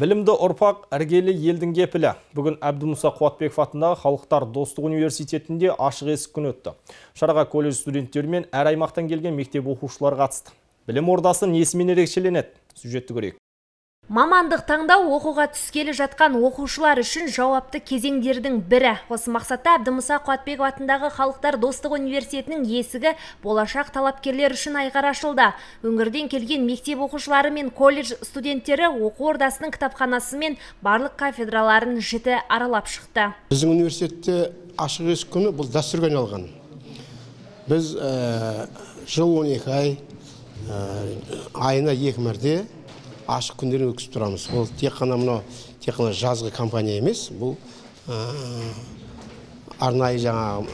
Білімді ұрпақ іргелі елдің кепілі. Бүгін Әбдімұса Қуатбеков атындағы Халықтар Достық университетінде ашық есік күні өтті. Шараға колледж студенттері мен әр аймақтан келген мектеп оқушылар қатысты. Білім ордасы несімен ерекшеленеді? Сюжетті көрейік. Мамандық таңдау оқуға түскелі жатқан оқушылар үшін жауапты кезеңдердің бірі. Осы мақсатта Әбдімұса Қуатбеков атындағы Халықтар Достық университетінің есігі болашақ талапкерлер үшін айқара ашылды. Өңірден келген мектеп оқушылары мен колледж студенттері оқу ордасының кітапханасы мен барлық кафедраларын жіті аралап шықты. Біздің университетте ашық есік күні бұл дәстүрге айналған. Біз ә, жыл 12 ай ә, айына екі мәрте ашық күндерін өткізіп тұрамыз. Ол тек қана мынау тек қана жазғы компания емес бұл арнайы жаңа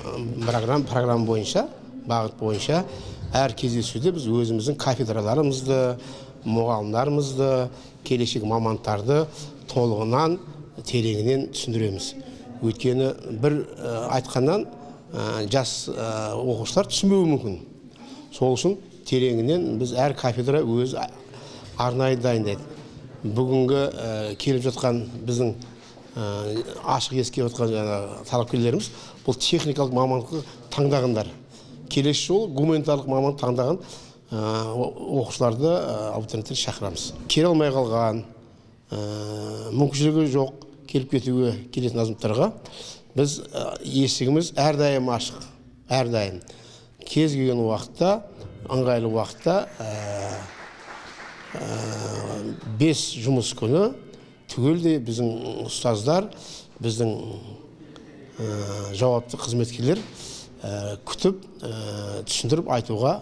программ, программа бойынша бағыт бойынша әр кездесуде біз өзіміздің кафедраларымызды мұғалімдарымызды келешек мамандарды толығынан тереңінен түсіндіреміз. Өйткені бір айтқаннан жас оқушылар түсінбеуі мүмкін. Сол үшін тереңінен біз әр кафедра өз арнайы дайындайды. Бүгінгі келіп жатқан біздің ашық есікке жатқан жаңағы талапкерлеріміз бұл техникалық мамандықты таңдағандар. Келесі жолы гуманитарлық мамандық таңдаған оқушыларды абитуриенттер шақырамыз. Келе алмай қалған мүмкіншілігі жоқ келіп кетуге келетін азаматтарға біз есігіміз әрдайым ашық әрдайым. Кез келген уақытта ыңғайлы уақытта бес жұмыс күні түгелдей біздің ұстаздар біздің жауапты қызметкерлер күтіп түсіндіріп айтуға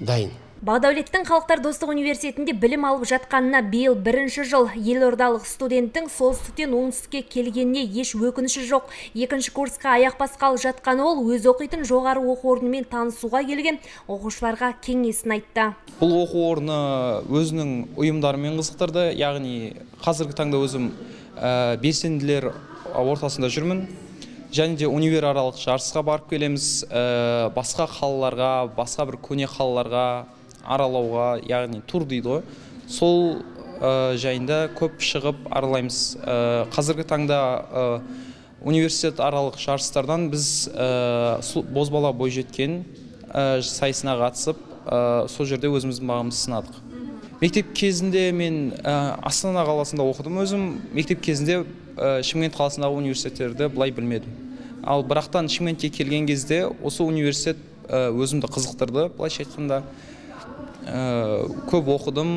дайын. Бағдәулеттің Халықтар Достық университетінде білім алып жатқанына биыл бірінші жыл елордалық студенттің солтүстіктен оңтүстікке келгеніне еш өкініші жоқ. Екінші курсқа аяқ басқалы жатқан ол өз оқитын жоғары оқу орнымен танысуға келген оқушыларға кеңесін айтты. Бұл оқу орны өзінің ұйымдарымен қызықтырды, яғни қазіргі таңда өзім белсенділер ортасында жүрмін және де универ аралық жарысқа барып келеміз басқа қалаларға басқа бір көне қалаларға аралауға яғни тур дейді ғой. Сол жайында көп шығып аралаймыз. Қазіргі таңда университет аралық жарыстардан біз бозбала бойжеткен сайысына қатысып сол жерде өзіміздің бағымызды сынадық. Мектеп кезінде мен астана қаласында оқыдым өзім. Мектеп кезінде шымкент қаласындағы университеттерді былай білмедім. Ал бірақтан шымкентке келген кезде осы университет өзімді қызықтырды былайша айтқанда. Көп оқыдым.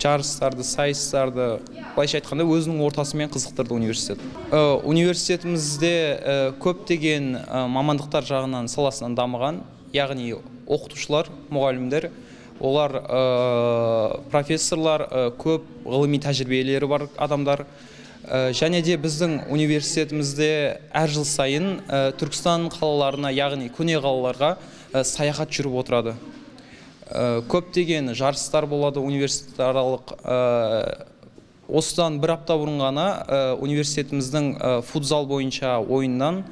Жарыстарды сайыстарды былайша айтқанда өзінің ортасымен қызықтырды университет. Университетімізде көптеген мамандықтар жағынан саласынан дамыған яғни оқытушылар мұғалімдер олар профессорлар көп ғылыми тәжірибелері бар адамдар. Және де біздің университетімізде әр жыл сайын түркістан қалаларына яғни көне қалаларға саяхат жүріп отырады. Көптеген жарыстар болады университет аралық осыдан бір апта бұрын ғана университетіміздің футзал бойынша ойыннан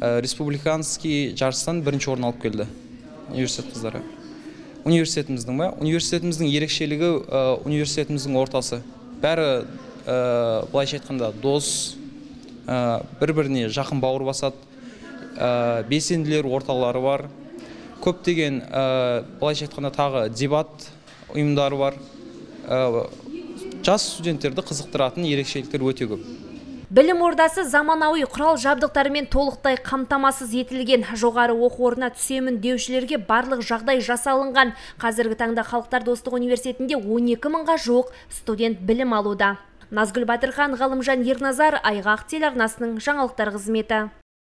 республиканский жарыстан бірінші орын алып келді университет қыздары. Университетіміздің ба? Университетіміздің ерекшелігі университетіміздің ортасы. Бәрі былайша айтқанда дос бір біріне жақын бауыр басады. Белсенділер орталары бар. Көптеген былайша айтқанда тағы дебат ұйымдары бар жас студенттерді қызықтыратын ерекшеліктер өте көп Білім ордасы заманауи құрал жабдықтарымен толықтай қамтамасыз етілген. Жоғары оқу орнына түсемін деушілерге барлық жағдай жасалынған. Қазіргі таңда Халықтар достық университетінде 12 мыңға жоқ студент білім алуда. Назгүл Батырхан, Ғалымжан Ерназар, Айғақ телеарнасының жаңалықтар қызметі.